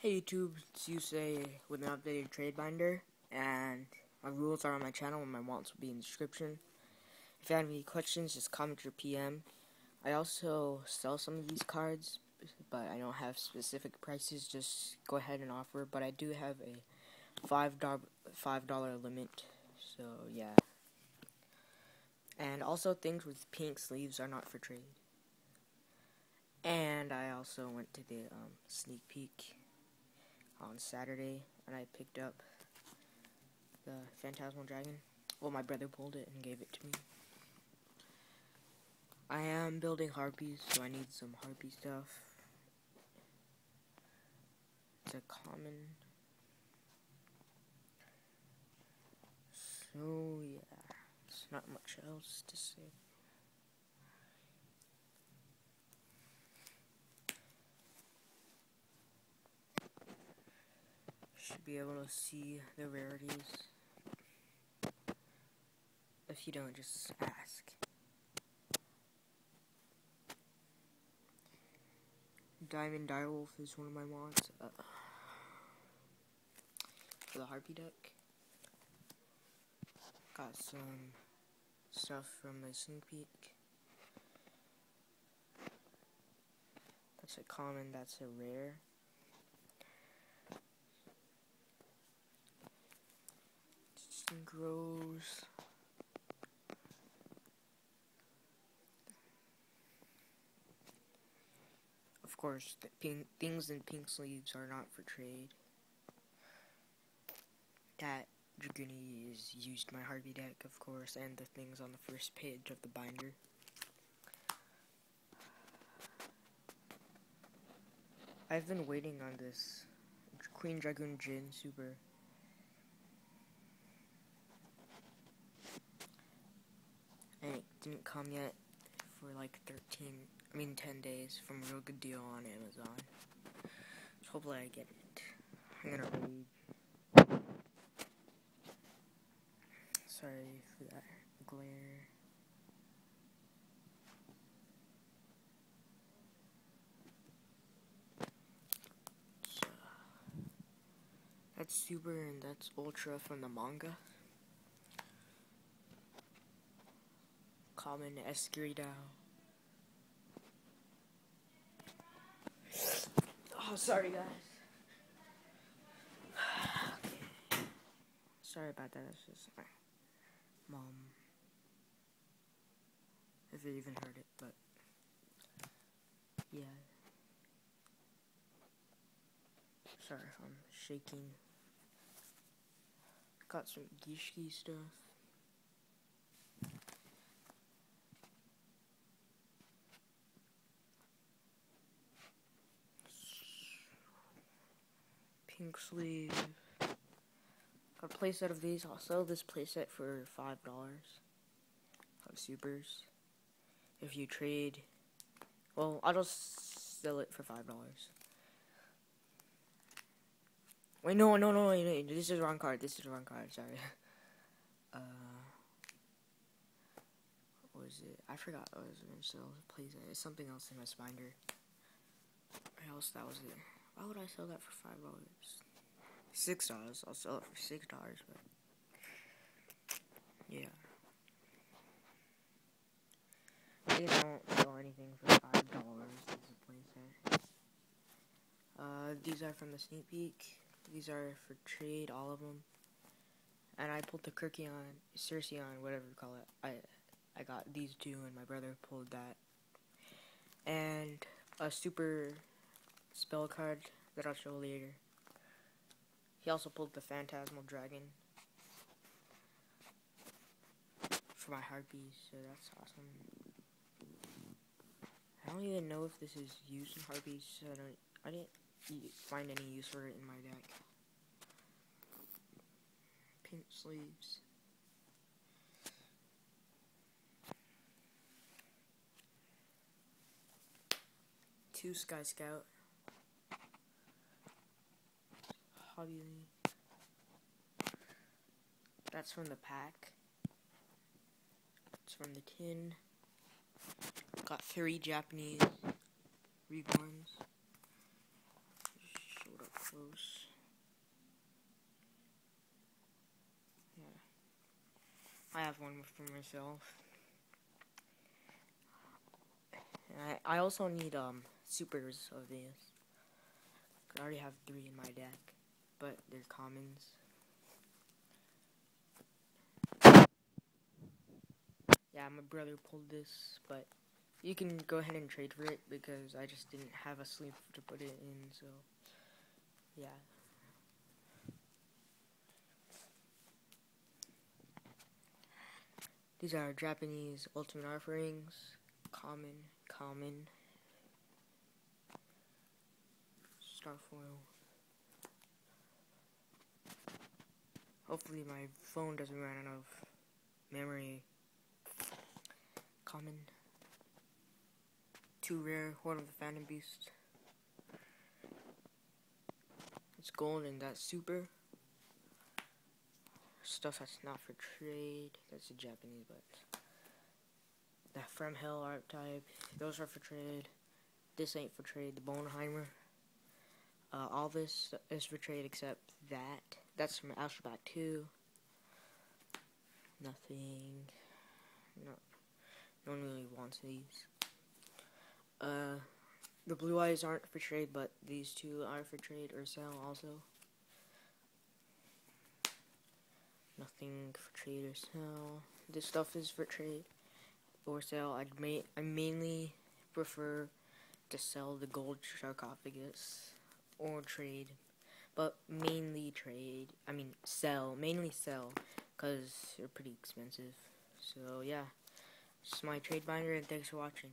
Hey YouTube, it's Yusei with an updated trade binder, and my rules are on my channel and my wants will be in the description. If you have any questions, just comment your PM. I also sell some of these cards, but I don't have specific prices, just go ahead and offer, but I do have a $5, $5 limit, so yeah. And also things with pink sleeves are not for trade. And I also went to the um, sneak peek on Saturday, and I picked up the Phantasmal Dragon. Well, my brother pulled it and gave it to me. I am building harpies, so I need some harpy stuff. It's a common. So, yeah, it's not much else to say. Be able to see the rarities. If you don't, just ask. Diamond Dire Wolf is one of my mods. Uh, for the Harpy deck. Got some stuff from my sneak peek. That's a common, that's a rare. grows. Of course, things in pink sleeves are not for trade. That Dragoonie is used my Harpie deck, of course, and the things on the first page of the binder. I've been waiting on this Queen Dragoon Jin Super And it didn't come yet for like 13, I mean 10 days from a Real Good Deal on Amazon. So hopefully I get it. I'm gonna read. Sorry for that glare. that's super and that's ultra from the manga. Common Escurito. Oh, sorry guys. okay. Sorry about that, just my mom. If you even heard it, but yeah. Sorry if I'm shaking. Got some Gishki stuff. Pink sleeve. Got a playset of these. I'll sell this playset for five dollars. Five supers. If you trade, well, I'll just sell it for five dollars. Wait, no, no, no, wait, wait, this is the wrong card. This is the wrong card. Sorry. Uh, what was it? I forgot. What was it? So please, it's something else in my binder. Or else that was it. Why would I sell that for five dollars? Six dollars. I'll sell it for six dollars, but yeah. They don't sell anything for five dollars. Uh, these are from the sneak peek. These are for trade, all of them. And I pulled the Kirkion, Circeon, whatever you call it. I I got these two, and my brother pulled that. And a super spell card that I'll show later. He also pulled the Phantasmal Dragon for my Harpies, so that's awesome. I don't even know if this is used in Harpies, so I don't. I didn't find any use for it in my deck. Pink sleeves. Two Sky Scout. Hobby That's from the pack. It's from the tin. Got three Japanese reborns. Showed up close. Yeah. I have one for myself. And I, I also need um supers of these. I already have three in my deck, but they're commons. Yeah, my brother pulled this, but you can go ahead and trade for it because I just didn't have a sleeve to put it in, so yeah. These are Japanese ultimate offerings, common, common, starfoil. Hopefully my phone doesn't run out of memory. Common. Too rare, Horn of the Phantom Beast. It's gold and that's super. Stuff that's not for trade. That's a Japanese, but that From Hell archetype. Those are for trade. This ain't for trade. The Bonheimer. Uh, all this is for trade except that. That's from Astral Pack 2. Nothing. No, no one really wants these. Uh, the blue eyes aren't for trade, but these two are for trade or sell also. Nothing for trade or sell. This stuff is for trade or sell. I'd ma I mainly prefer to sell the gold sarcophagus or trade, but mainly trade. I mean sell, mainly sell, cause they're pretty expensive. So yeah, this is my trade binder, and thanks for watching.